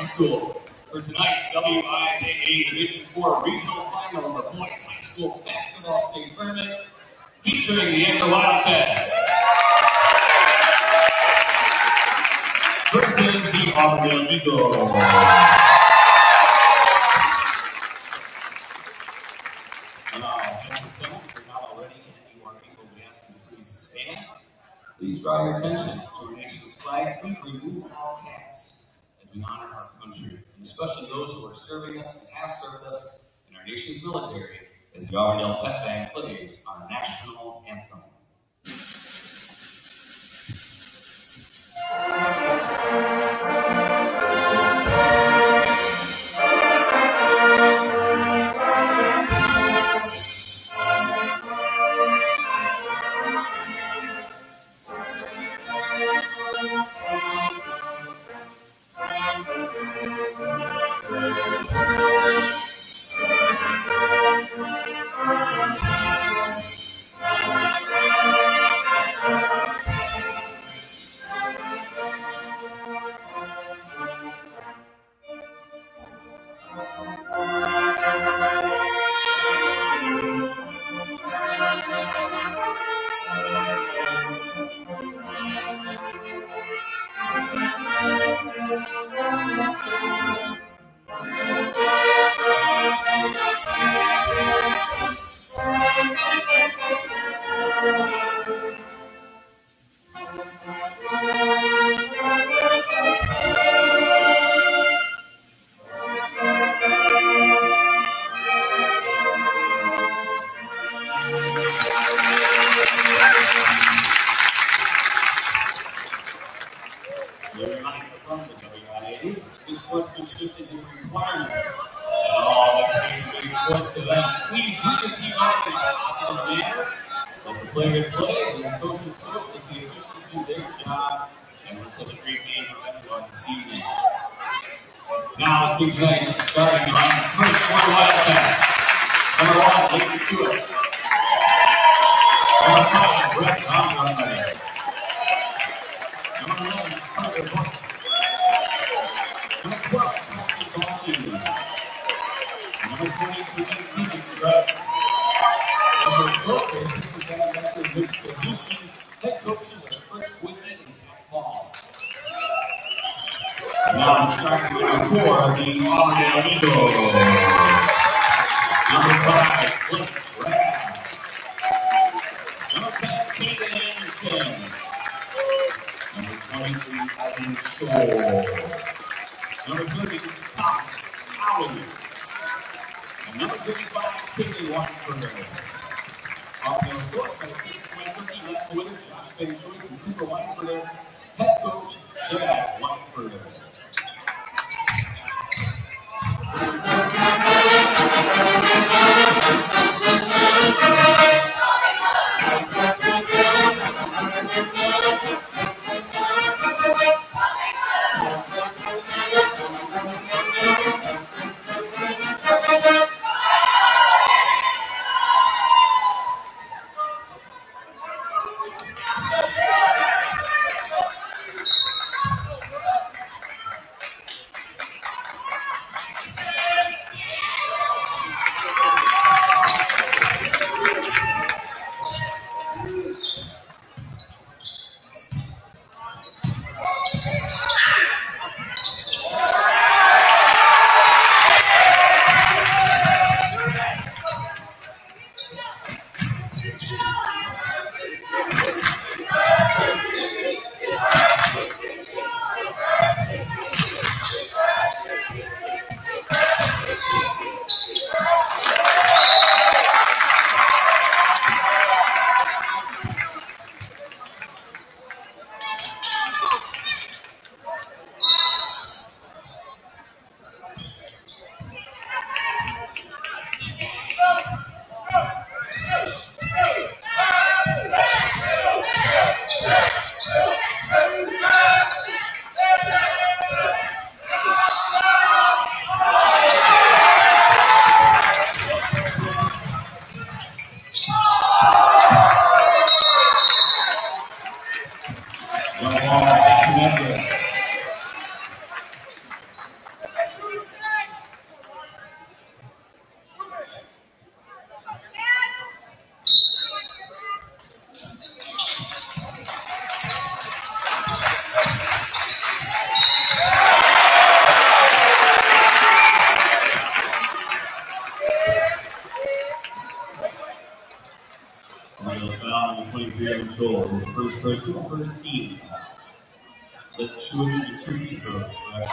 High School. For tonight's WIAA Division IV Regional Final of the Boys High School Basketball State Tournament, featuring the Amber Wildcats. Versus the Auburn Eagles. Please draw your attention to our nation's flag. Please remove all caps we honor our country, and especially those who are serving us and have served us in our nation's military, as the Auburndale Pep Band plays our national anthem. were superseded the Jewish interpreters were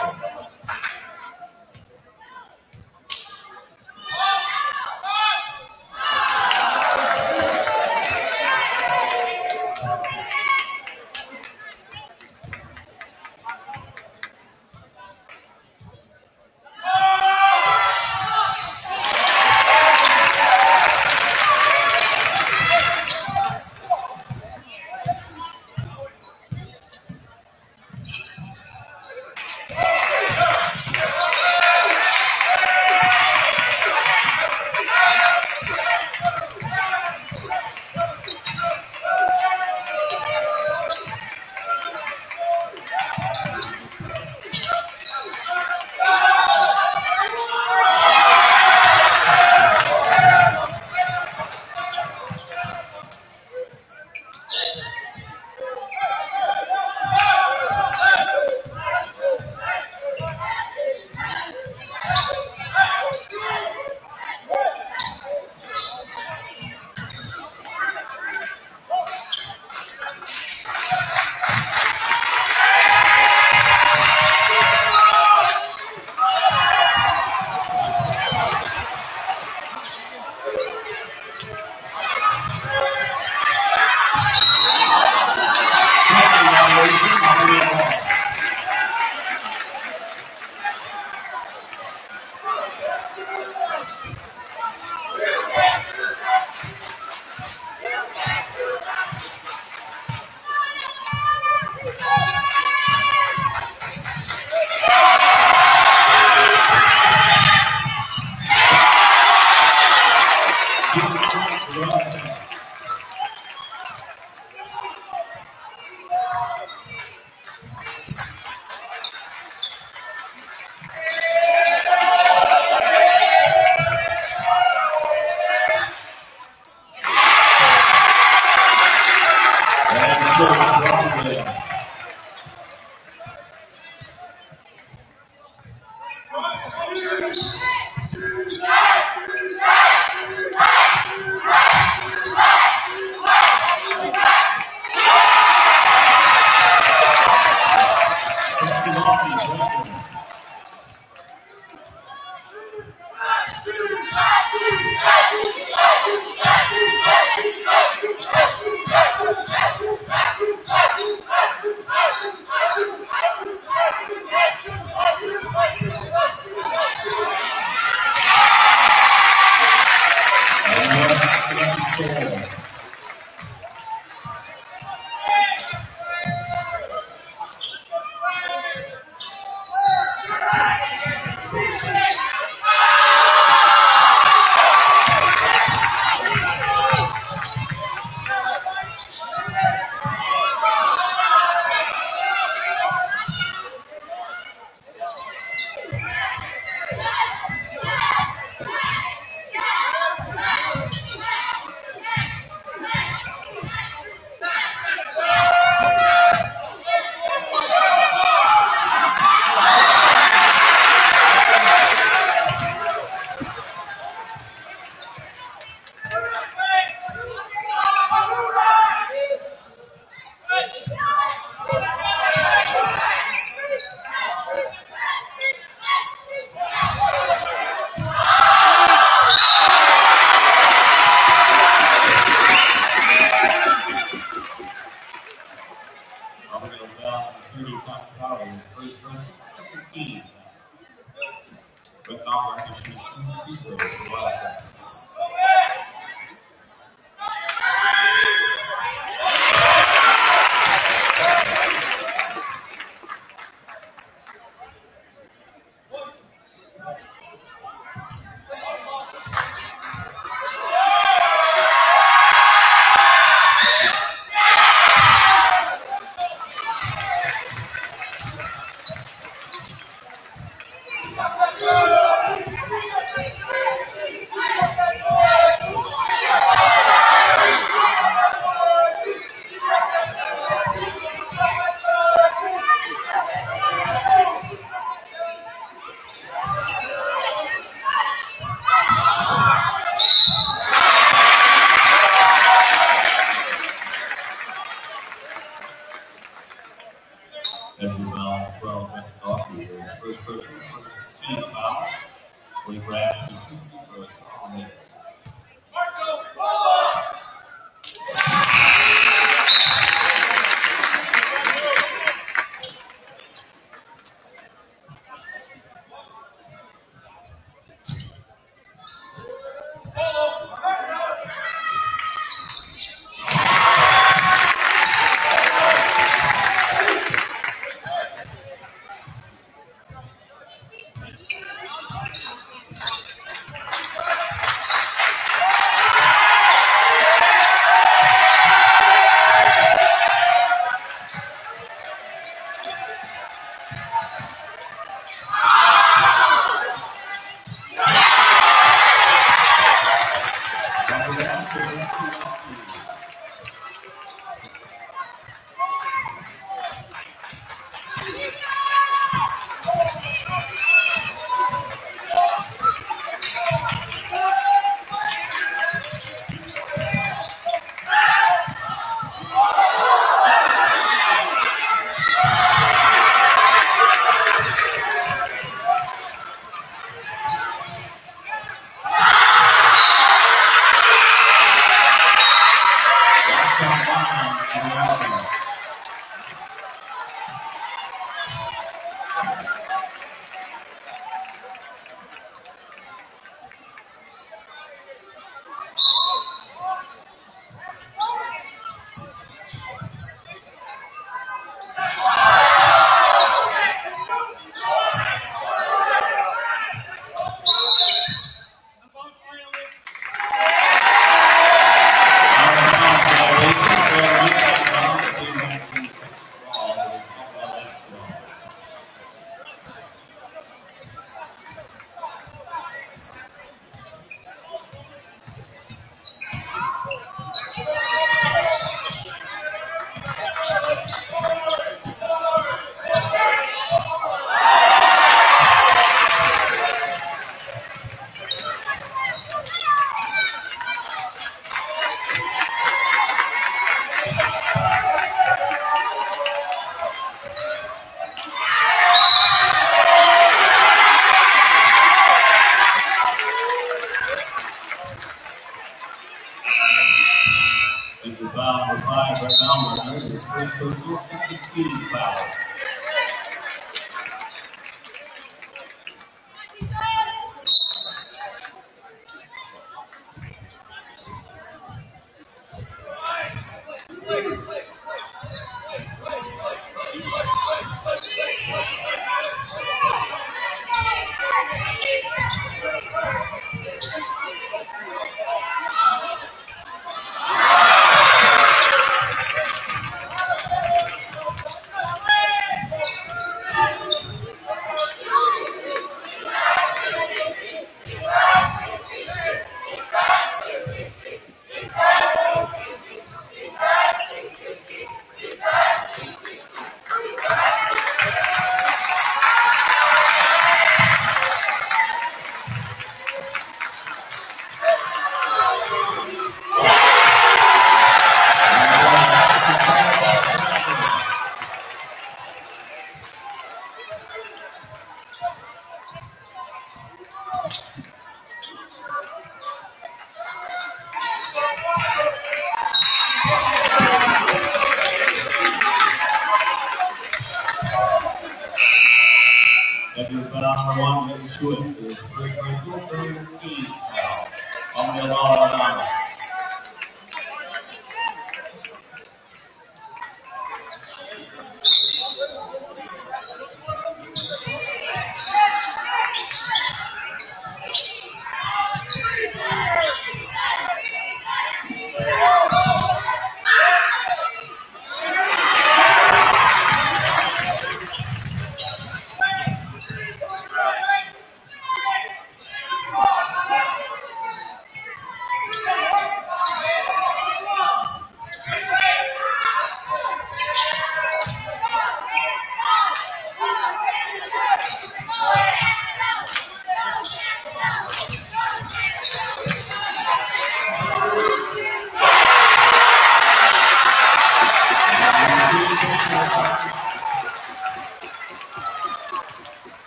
que, que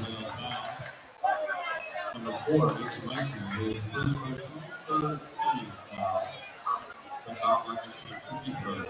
was uh, number four, Mr. Maxey, was first by third team. Uh, but offering us the two free.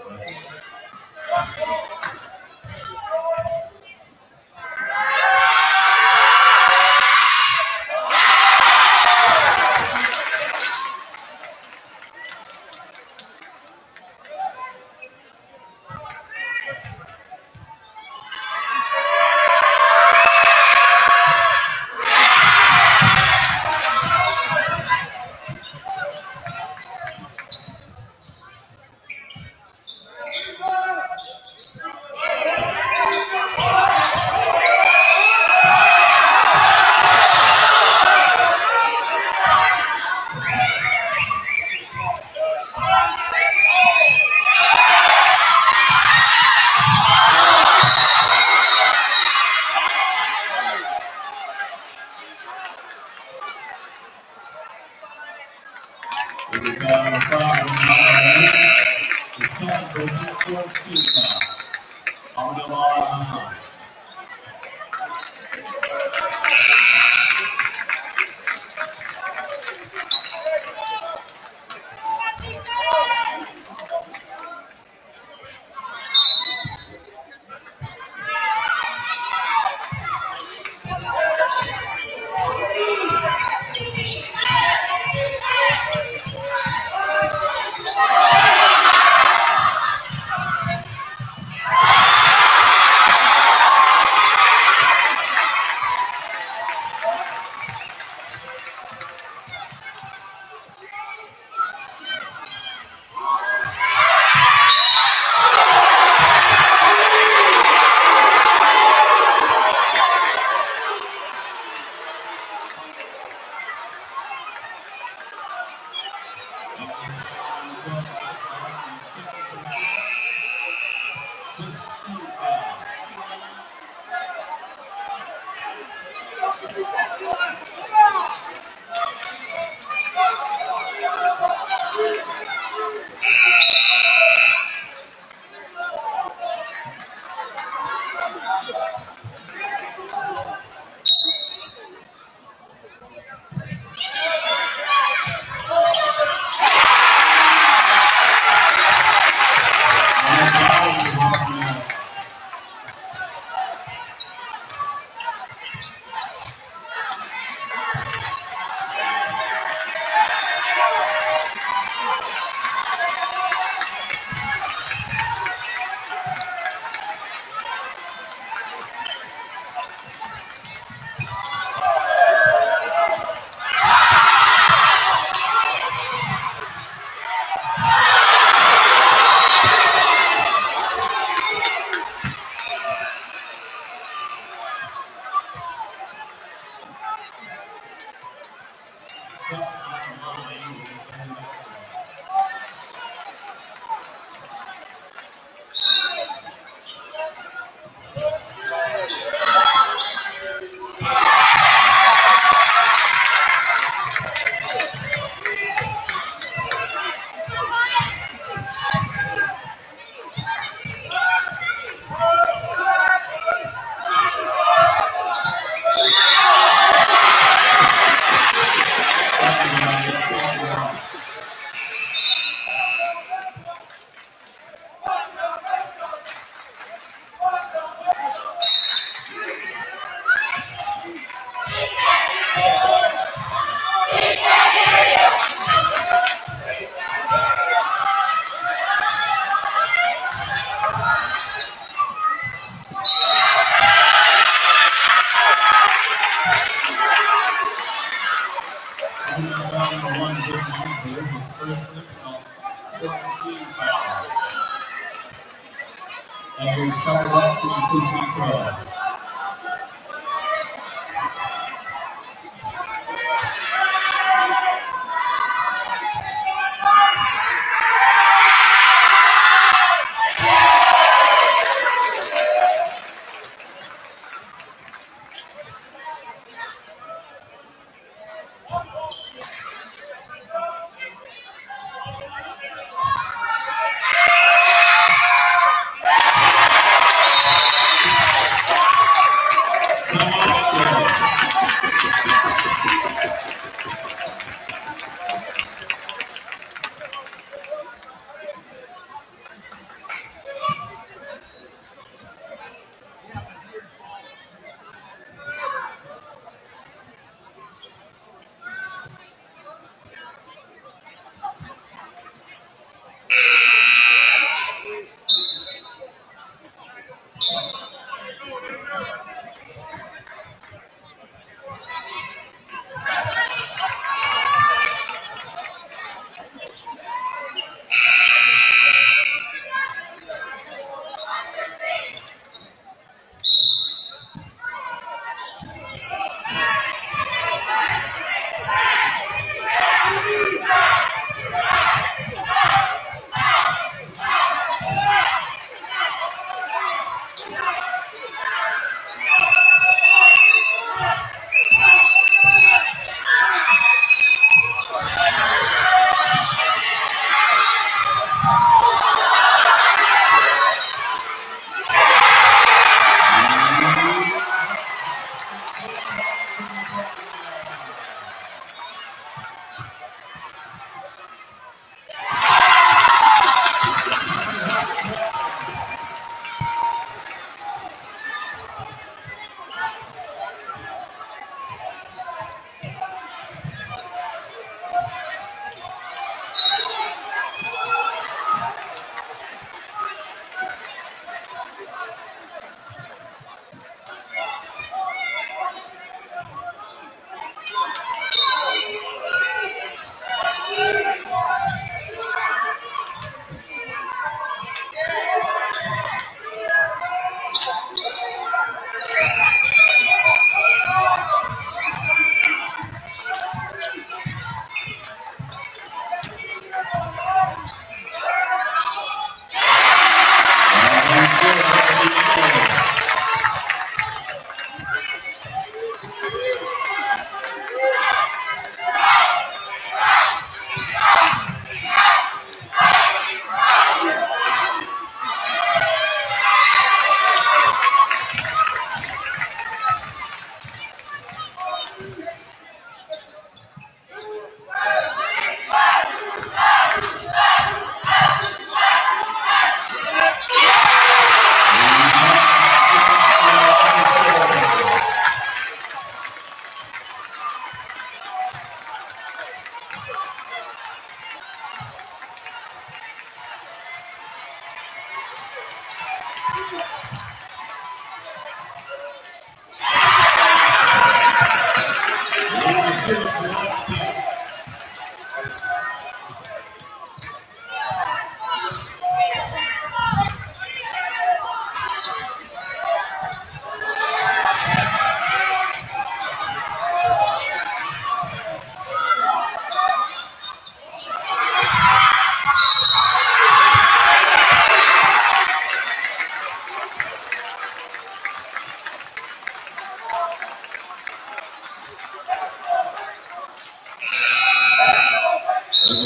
Thank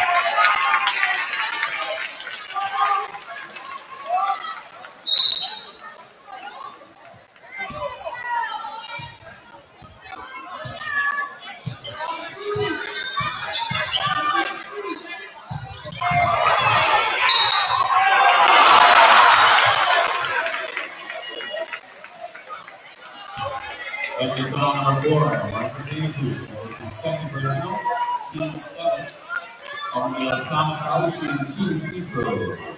you. Farmers Auction in Team Freeflow.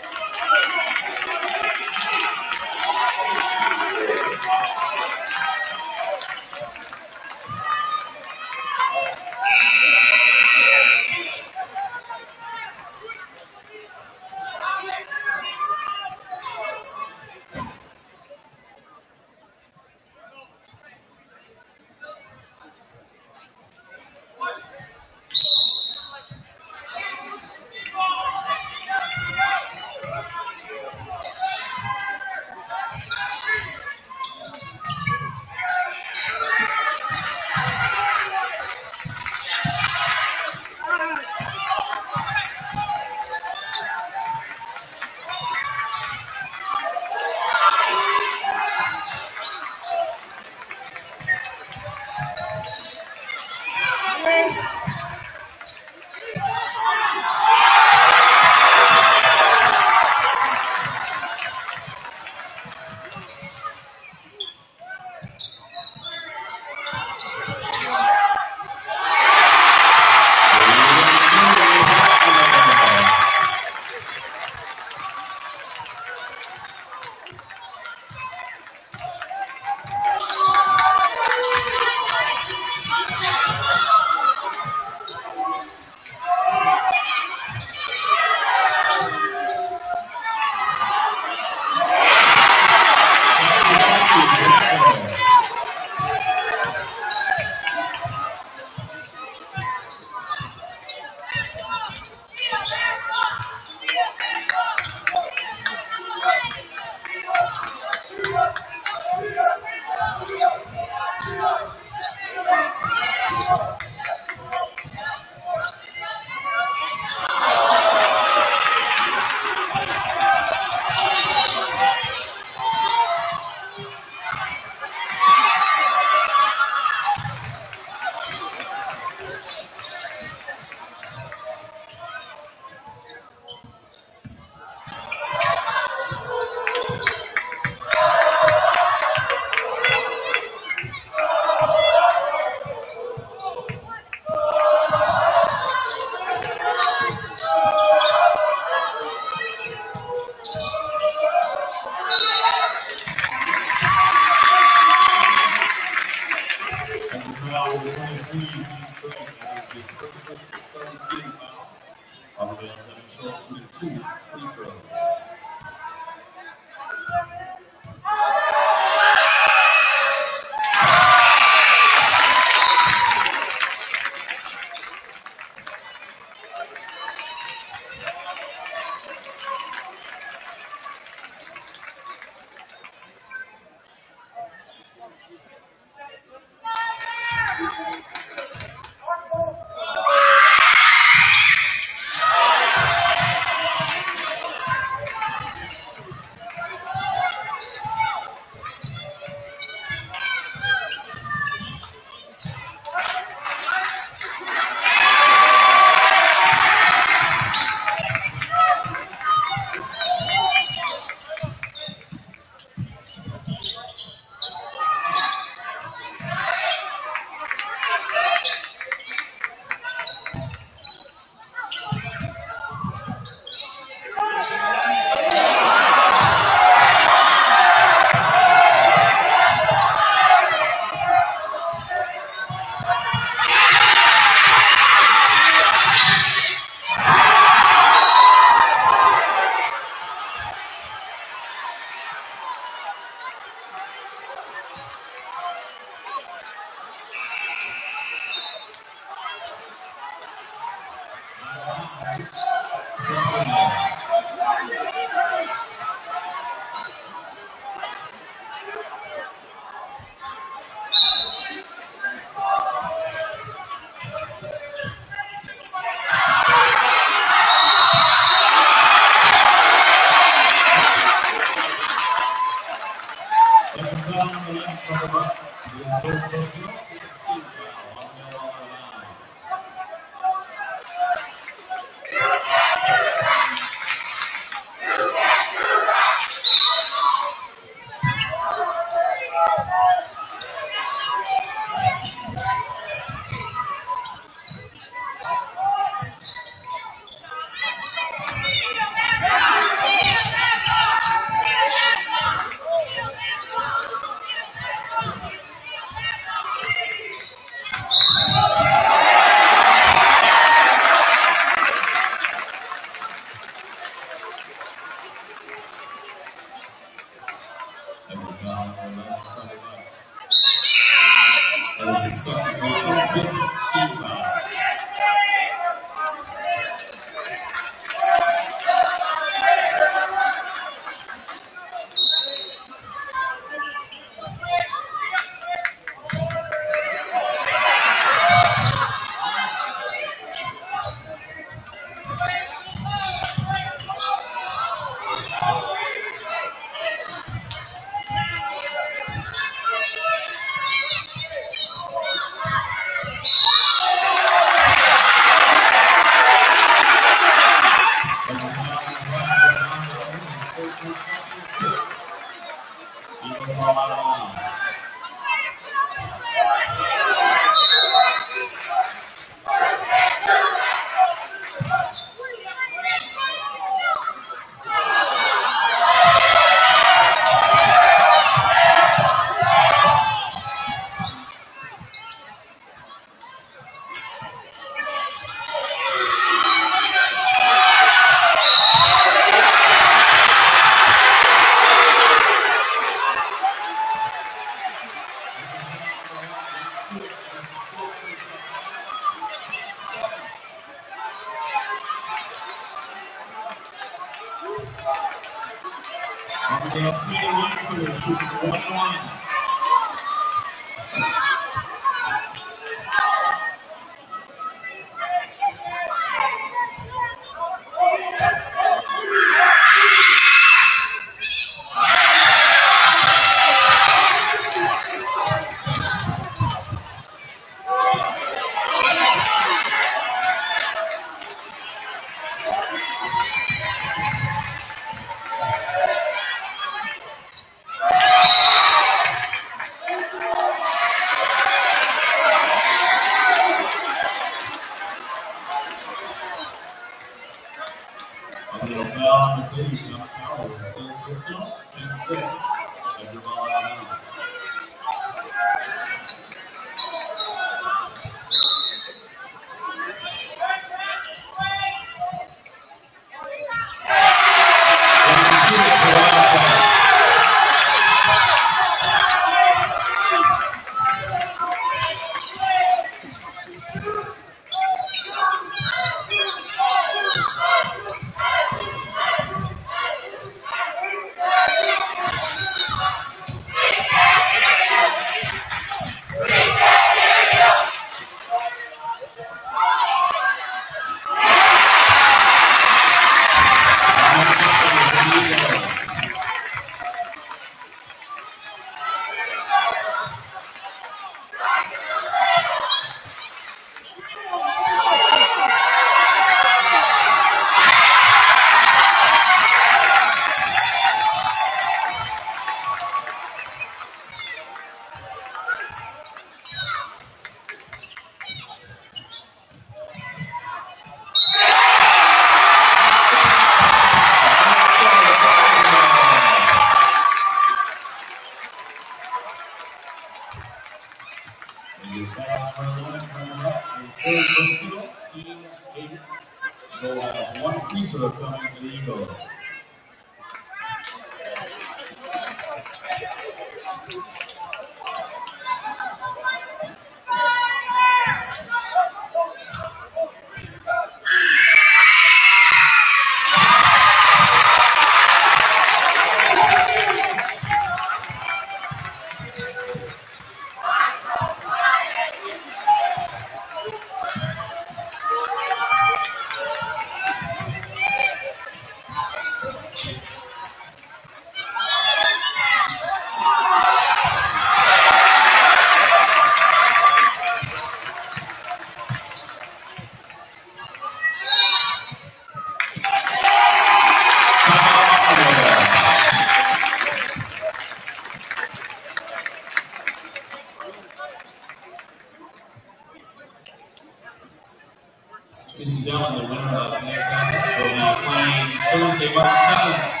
Mrs. Ellen, the winner of the next contest, will be playing Thursday, March 7th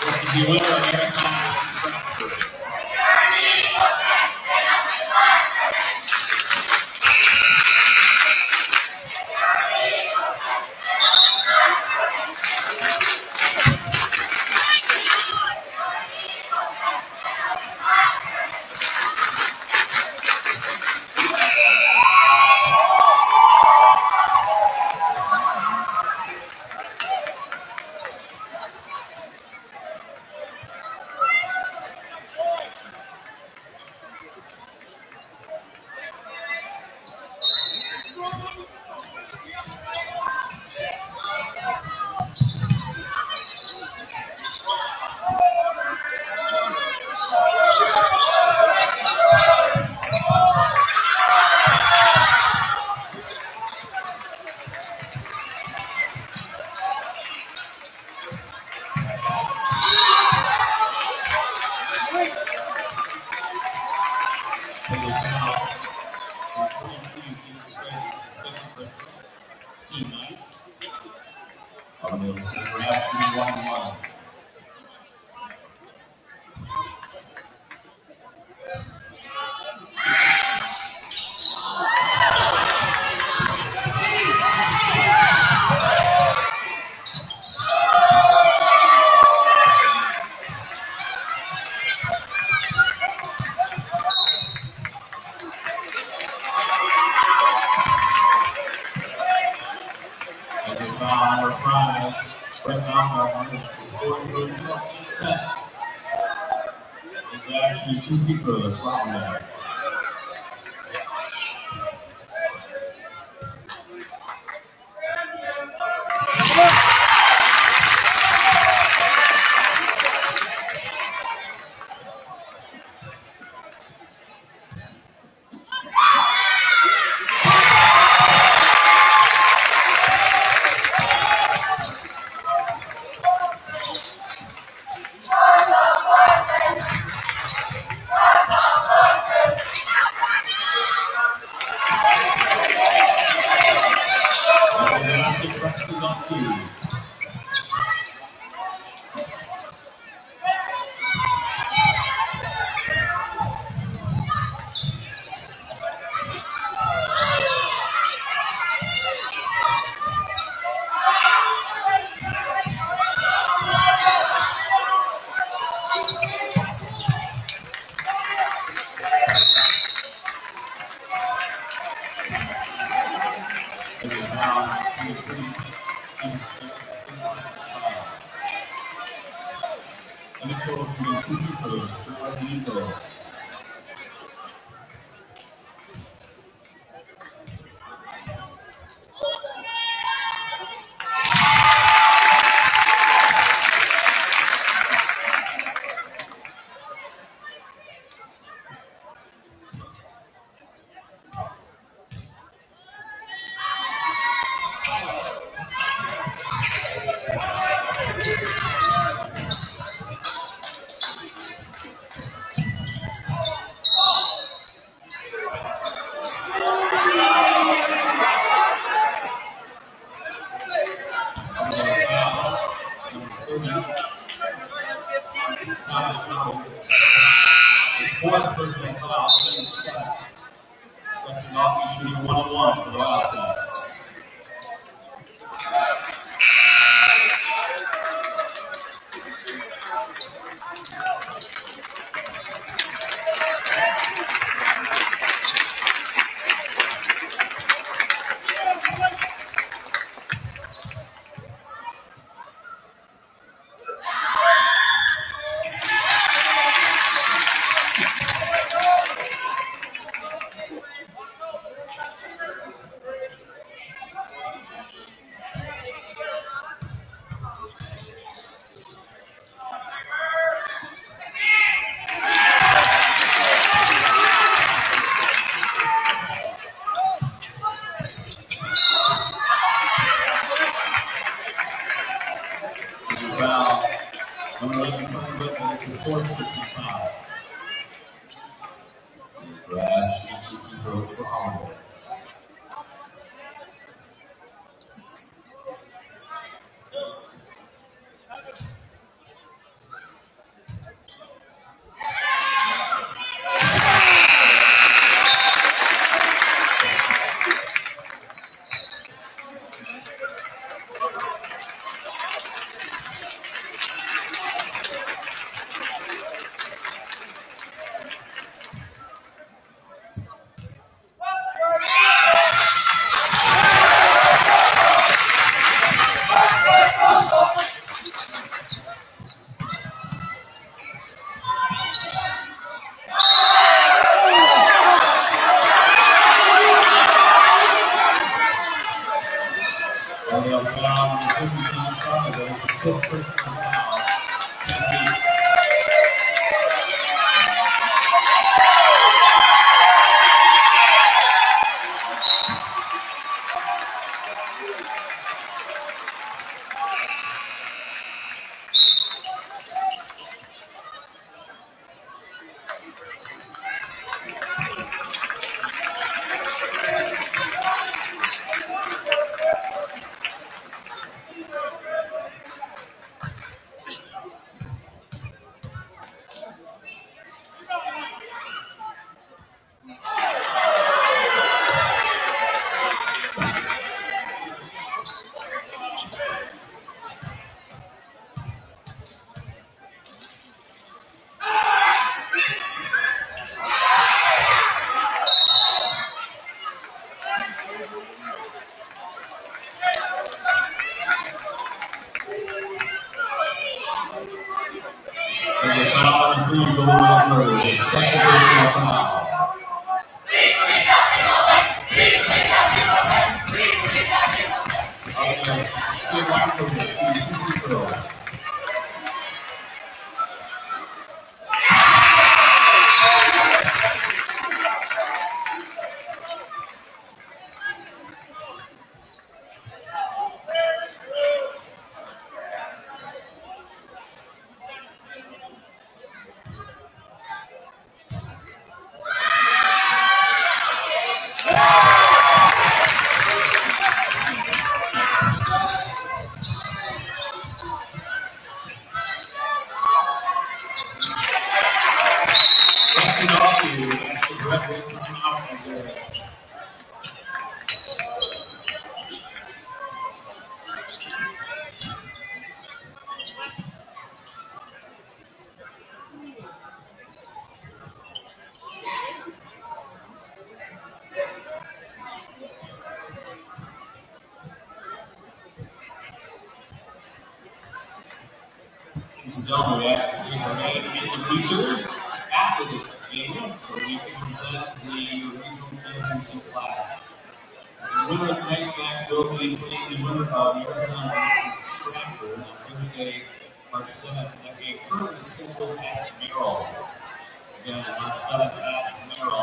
versus the winner of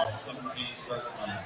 some of start coming. time.